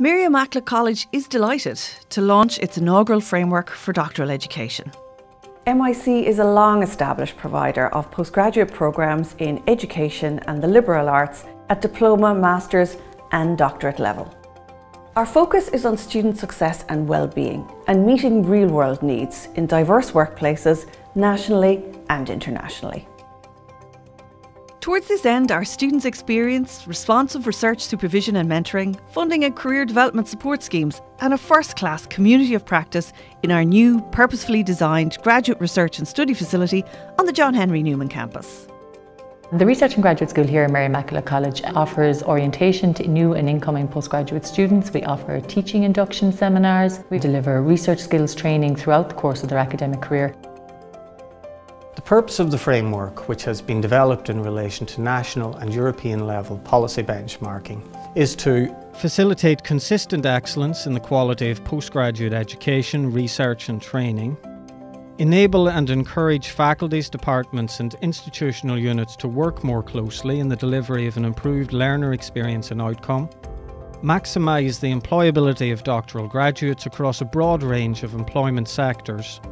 Mary Immaculate College is delighted to launch its inaugural framework for doctoral education. MIC is a long established provider of postgraduate programmes in education and the liberal arts at diploma, master's and doctorate level. Our focus is on student success and well-being and meeting real-world needs in diverse workplaces nationally and internationally. Towards this end, our students experience responsive research supervision and mentoring, funding and career development support schemes, and a first class community of practice in our new, purposefully designed graduate research and study facility on the John Henry Newman campus. The Research and Graduate School here at Mary Immaculate College offers orientation to new and incoming postgraduate students. We offer teaching induction seminars. We deliver research skills training throughout the course of their academic career. The purpose of the framework, which has been developed in relation to national and European level policy benchmarking, is to facilitate consistent excellence in the quality of postgraduate education, research and training, enable and encourage faculties, departments and institutional units to work more closely in the delivery of an improved learner experience and outcome, maximise the employability of doctoral graduates across a broad range of employment sectors,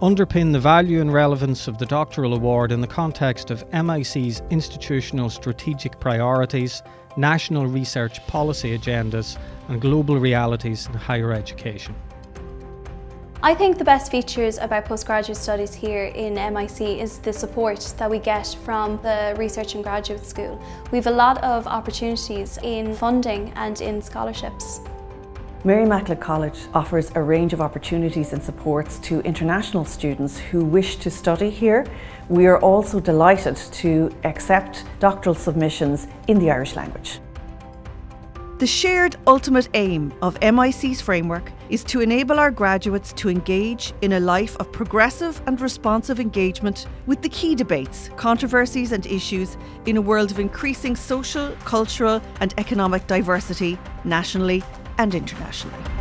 underpin the value and relevance of the doctoral award in the context of MIC's institutional strategic priorities, national research policy agendas, and global realities in higher education. I think the best features about postgraduate studies here in MIC is the support that we get from the Research and Graduate School. We have a lot of opportunities in funding and in scholarships. Mary Immaculate College offers a range of opportunities and supports to international students who wish to study here. We are also delighted to accept doctoral submissions in the Irish language. The shared ultimate aim of MIC's framework is to enable our graduates to engage in a life of progressive and responsive engagement with the key debates, controversies, and issues in a world of increasing social, cultural, and economic diversity nationally and internationally.